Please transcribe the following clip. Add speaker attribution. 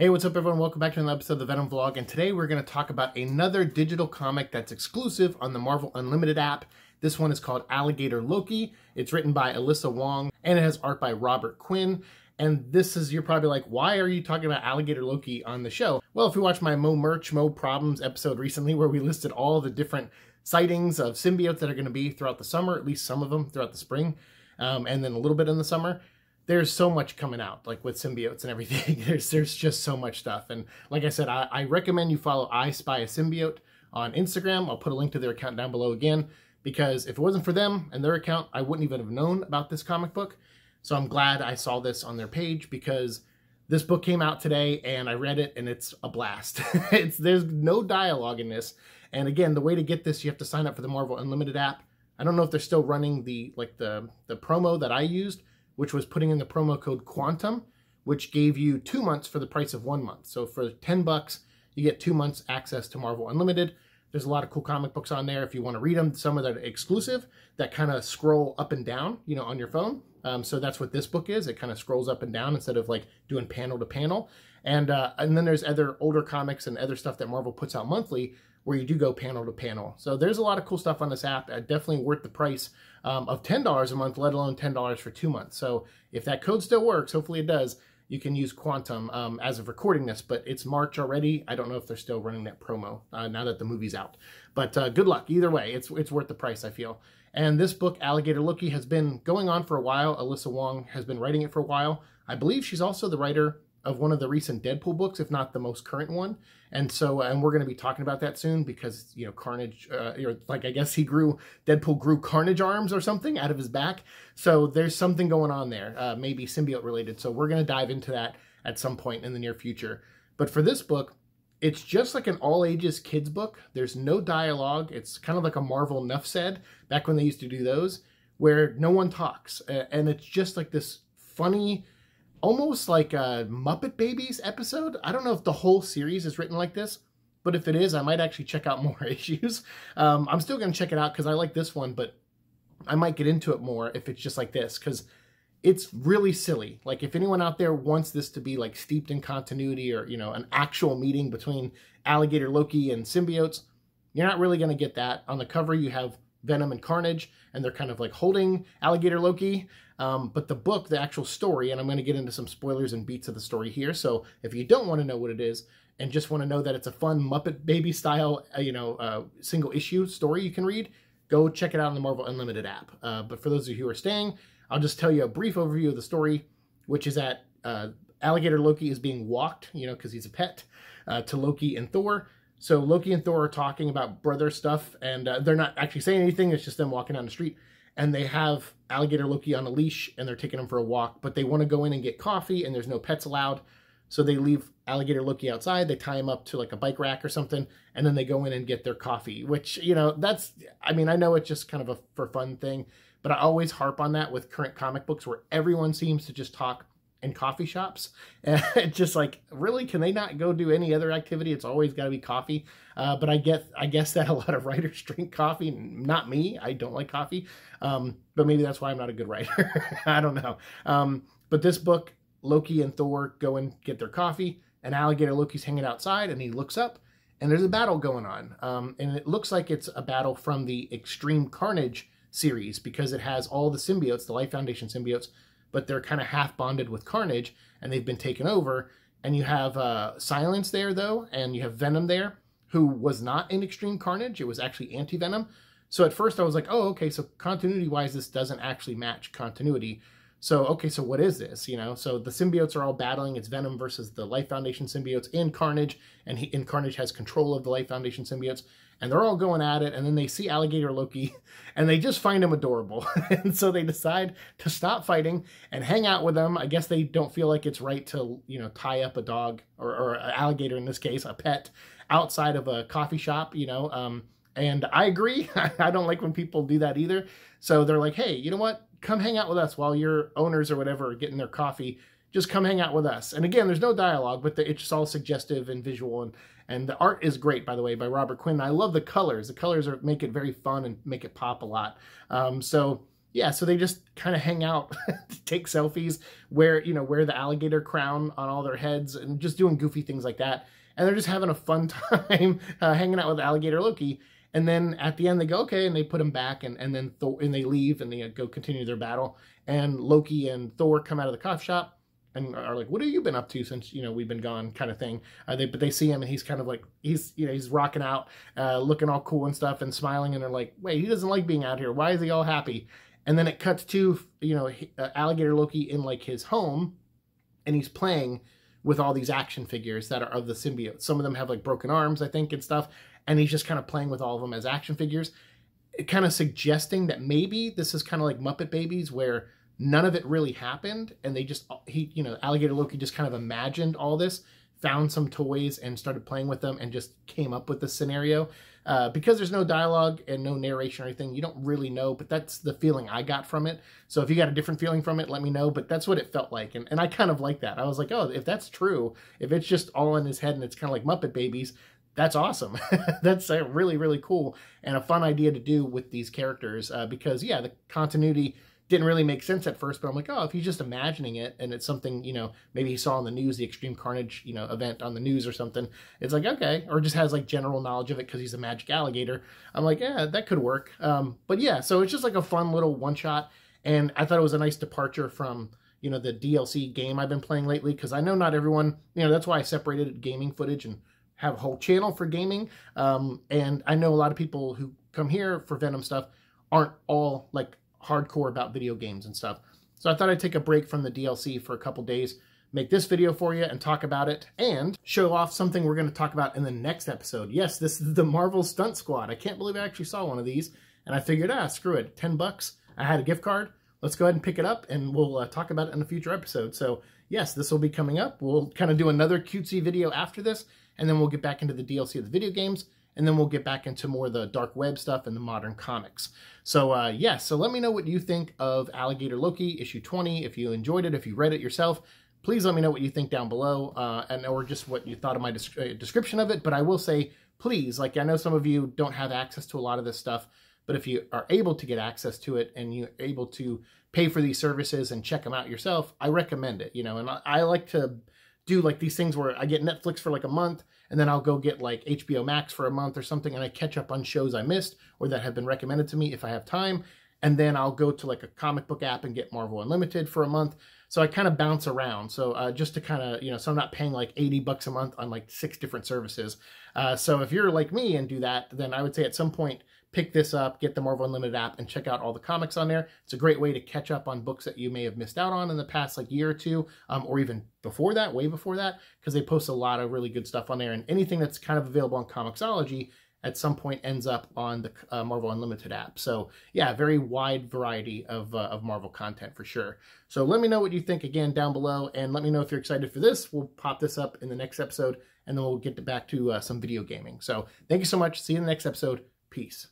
Speaker 1: Hey, what's up everyone? Welcome back to another episode of the Venom Vlog, and today we're going to talk about another digital comic that's exclusive on the Marvel Unlimited app. This one is called Alligator Loki. It's written by Alyssa Wong, and it has art by Robert Quinn. And this is, you're probably like, why are you talking about Alligator Loki on the show? Well, if you watched my Mo Merch, Mo Problems episode recently, where we listed all the different sightings of symbiotes that are going to be throughout the summer, at least some of them throughout the spring, um, and then a little bit in the summer, there's so much coming out, like with symbiotes and everything. there's there's just so much stuff. And like I said, I, I recommend you follow I Spy a Symbiote on Instagram. I'll put a link to their account down below again, because if it wasn't for them and their account, I wouldn't even have known about this comic book. So I'm glad I saw this on their page because this book came out today and I read it and it's a blast. it's there's no dialogue in this. And again, the way to get this, you have to sign up for the Marvel Unlimited app. I don't know if they're still running the like the the promo that I used, which was putting in the promo code Quantum, which gave you two months for the price of one month. So for 10 bucks, you get two months access to Marvel Unlimited. There's a lot of cool comic books on there if you want to read them. Some of that are exclusive that kind of scroll up and down, you know, on your phone. Um, so that's what this book is. It kind of scrolls up and down instead of like doing panel to panel. And uh, and then there's other older comics and other stuff that Marvel puts out monthly where you do go panel to panel. So there's a lot of cool stuff on this app. Uh, definitely worth the price um, of $10 a month, let alone $10 for two months. So if that code still works, hopefully it does, you can use Quantum um, as of recording this, but it's March already. I don't know if they're still running that promo uh, now that the movie's out. But uh, good luck. Either way, it's, it's worth the price, I feel. And this book, Alligator Loki, has been going on for a while. Alyssa Wong has been writing it for a while. I believe she's also the writer of one of the recent Deadpool books, if not the most current one. And so, and we're going to be talking about that soon because, you know, Carnage, uh, or like, I guess he grew, Deadpool grew Carnage arms or something out of his back. So there's something going on there, uh, maybe symbiote related. So we're going to dive into that at some point in the near future. But for this book, it's just like an all ages kids book. There's no dialogue. It's kind of like a Marvel Nuff said back when they used to do those, where no one talks. And it's just like this funny, almost like a Muppet Babies episode. I don't know if the whole series is written like this, but if it is, I might actually check out more issues. Um, I'm still going to check it out because I like this one, but I might get into it more if it's just like this because it's really silly. Like if anyone out there wants this to be like steeped in continuity or, you know, an actual meeting between Alligator Loki and symbiotes, you're not really going to get that. On the cover, you have Venom and Carnage, and they're kind of like holding Alligator Loki. Um, but the book, the actual story, and I'm going to get into some spoilers and beats of the story here. So if you don't want to know what it is and just want to know that it's a fun Muppet Baby style, uh, you know, uh, single issue story you can read, go check it out on the Marvel Unlimited app. Uh, but for those of you who are staying, I'll just tell you a brief overview of the story, which is that uh, Alligator Loki is being walked, you know, because he's a pet, uh, to Loki and Thor. So Loki and Thor are talking about brother stuff, and uh, they're not actually saying anything. It's just them walking down the street, and they have Alligator Loki on a leash, and they're taking him for a walk. But they want to go in and get coffee, and there's no pets allowed. So they leave Alligator Loki outside. They tie him up to like a bike rack or something, and then they go in and get their coffee. Which you know, that's I mean, I know it's just kind of a for fun thing, but I always harp on that with current comic books where everyone seems to just talk in coffee shops. And it's just like, really, can they not go do any other activity? It's always got to be coffee. Uh, but I get, I guess that a lot of writers drink coffee. Not me. I don't like coffee. Um, but maybe that's why I'm not a good writer. I don't know. Um, but this book, Loki and Thor go and get their coffee, and Alligator Loki's hanging outside, and he looks up, and there's a battle going on. Um, and it looks like it's a battle from the Extreme Carnage series because it has all the symbiotes, the Life Foundation symbiotes, but they're kind of half bonded with Carnage and they've been taken over. And you have uh, Silence there, though, and you have Venom there, who was not in Extreme Carnage. It was actually Anti Venom. So at first I was like, oh, okay, so continuity wise, this doesn't actually match continuity. So, okay, so what is this? You know, so the symbiotes are all battling. It's Venom versus the Life Foundation symbiotes in Carnage, and he, and Carnage has control of the Life Foundation symbiotes and they're all going at it and then they see alligator loki and they just find him adorable. And so they decide to stop fighting and hang out with them. I guess they don't feel like it's right to you know tie up a dog or, or an alligator in this case a pet outside of a coffee shop you know? Um, and i agree. I don't like when people do that either. So they're like hey you know what come hang out with us while your owners or whatever are getting their coffee just come hang out with us. And again, there's no dialogue, but the, it's just all suggestive and visual. And, and the art is great, by the way, by Robert Quinn. I love the colors. The colors are, make it very fun and make it pop a lot. Um, so yeah, so they just kind of hang out, take selfies, wear you know wear the alligator crown on all their heads, and just doing goofy things like that. And they're just having a fun time uh, hanging out with alligator Loki. And then at the end they go okay, and they put him back, and and then Thor, and they leave and they go continue their battle. And Loki and Thor come out of the coffee shop and are like, "What have you been up to since you know we've been gone?" Kind of thing. Uh, they but they see him and he's kind of like he's you know he's rocking out, uh, looking all cool and stuff, and smiling. And they're like, "Wait, he doesn't like being out here. Why is he all happy?" And then it cuts to you know uh, alligator Loki in like his home, and he's playing with all these action figures that are of the symbiote. Some of them have like broken arms, I think, and stuff. And he's just kind of playing with all of them as action figures, kind of suggesting that maybe this is kind of like Muppet Babies, where none of it really happened and they just he you know alligator loki just kind of imagined all this found some toys and started playing with them and just came up with the scenario. Uh, because there's no dialogue and no narration or anything you don't really know but that's the feeling i got from it. So if you got a different feeling from it let me know but that's what it felt like and, and i kind of like that. I was like oh if that's true if it's just all in his head and it's kind of like muppet babies that's awesome. that's uh, really, really cool and a fun idea to do with these characters uh, because, yeah, the continuity didn't really make sense at first, but I'm like, oh, if he's just imagining it and it's something, you know, maybe he saw on the news, the Extreme Carnage, you know, event on the news or something, it's like, okay, or just has like general knowledge of it because he's a magic alligator. I'm like, yeah, that could work. Um, but yeah, so it's just like a fun little one shot. And I thought it was a nice departure from, you know, the DLC game I've been playing lately because I know not everyone, you know, that's why I separated gaming footage and have a whole channel for gaming. Um, and I know a lot of people who come here for Venom stuff aren't all like hardcore about video games and stuff. So I thought I'd take a break from the DLC for a couple days, make this video for you and talk about it, and show off something we're going to talk about in the next episode. Yes, this is the Marvel Stunt Squad. I can't believe I actually saw one of these, and I figured, ah, screw it, 10 bucks. I had a gift card. Let's go ahead and pick it up, and we'll uh, talk about it in a future episode. So yes, this will be coming up. We'll kind of do another cutesy video after this, and then we'll get back into the DLC of the video games, and then we'll get back into more of the dark web stuff and the modern comics. So uh, yes, yeah, so let me know what you think of Alligator Loki issue 20. If you enjoyed it, if you read it yourself, please let me know what you think down below, uh, and or just what you thought of my uh, description of it. But I will say, please, like I know some of you don't have access to a lot of this stuff, but if you are able to get access to it and you're able to pay for these services and check them out yourself, I recommend it. You know, and I, I like to do like these things where I get Netflix for like a month and then I'll go get like HBO Max for a month or something and I catch up on shows I missed or that have been recommended to me if I have time. And then I'll go to like a comic book app and get Marvel Unlimited for a month. So I kind of bounce around. So uh, just to kind of, you know, so I'm not paying like 80 bucks a month on like six different services. Uh, so if you're like me and do that, then I would say at some point pick this up, get the Marvel Unlimited app, and check out all the comics on there. It's a great way to catch up on books that you may have missed out on in the past like year or two, um, or even before that, way before that, because they post a lot of really good stuff on there. And anything that's kind of available on Comixology at some point ends up on the uh, Marvel Unlimited app. So yeah, very wide variety of, uh, of Marvel content for sure. So let me know what you think again down below, and let me know if you're excited for this. We'll pop this up in the next episode, and then we'll get back to uh, some video gaming. So thank you so much. See you in the next episode. Peace.